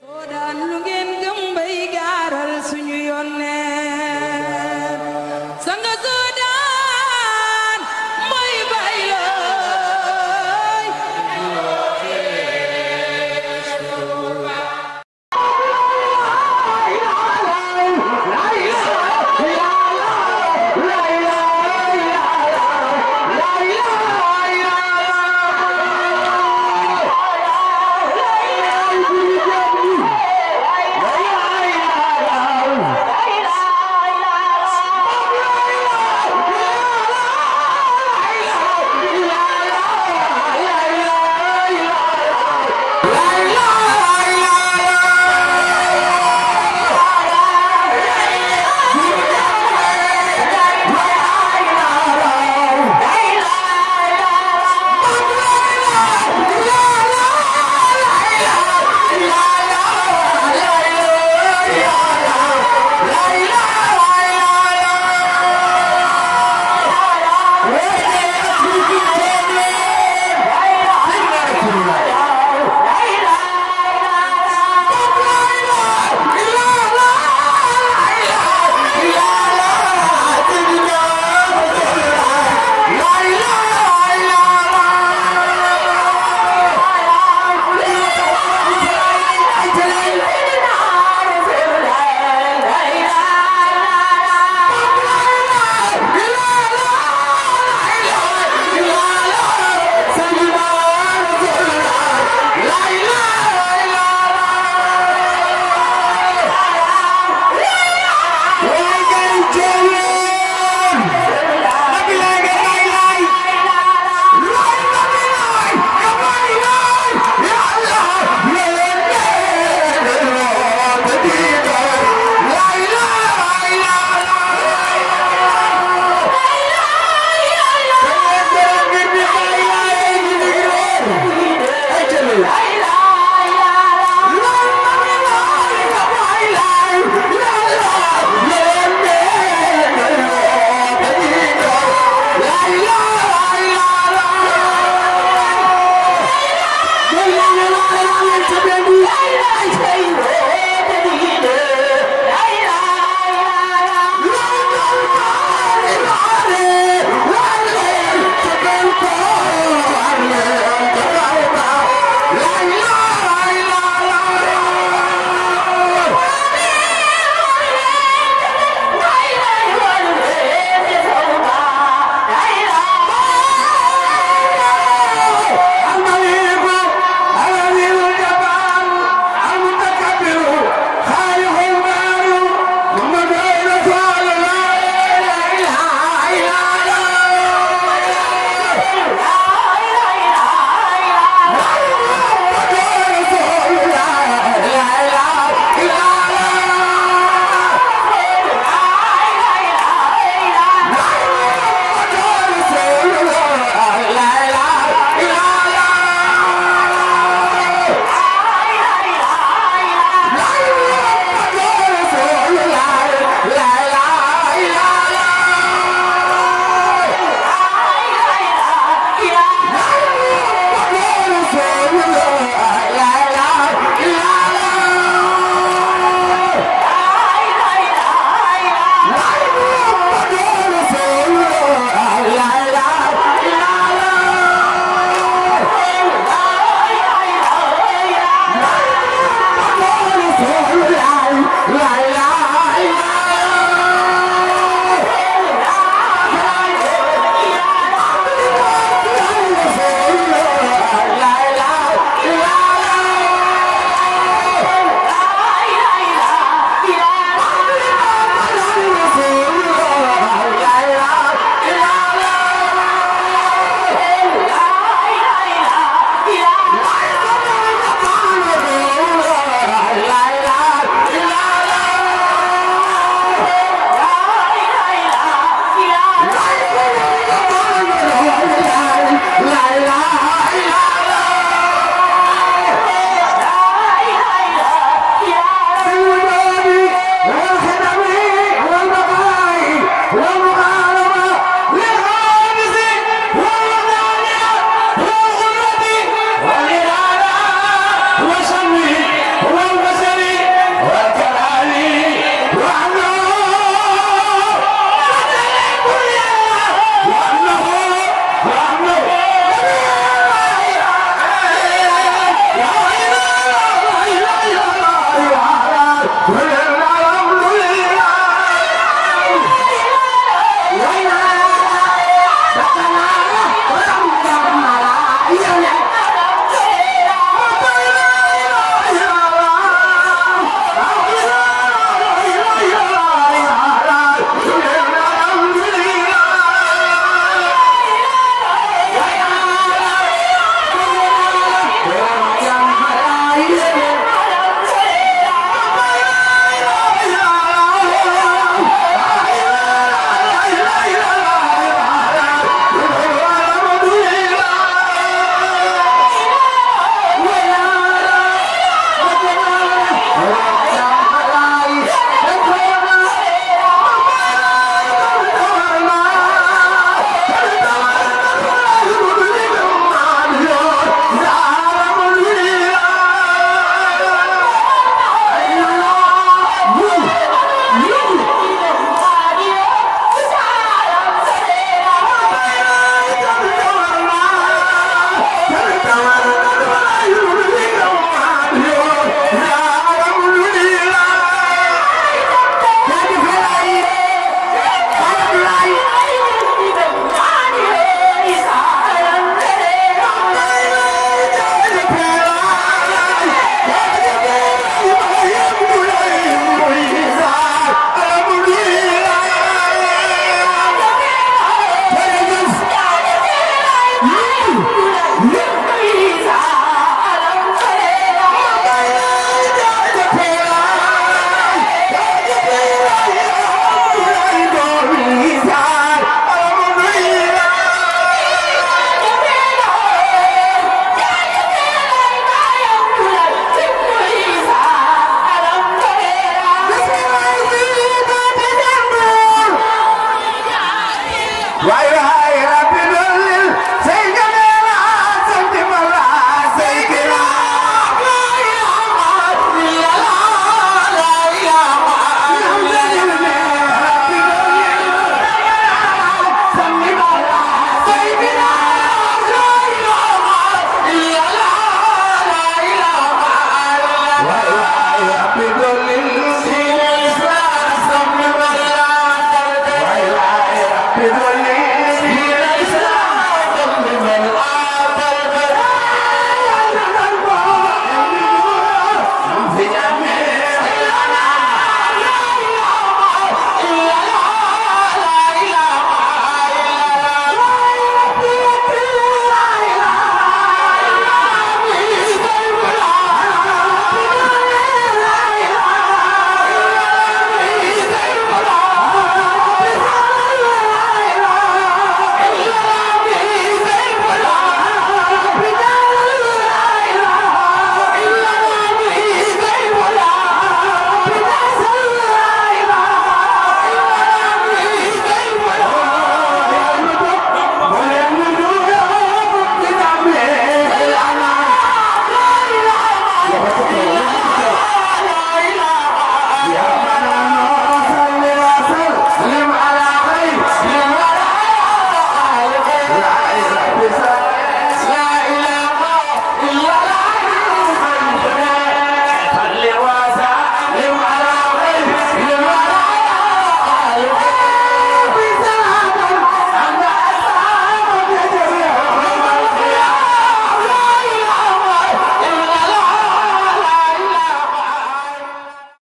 soo Pedro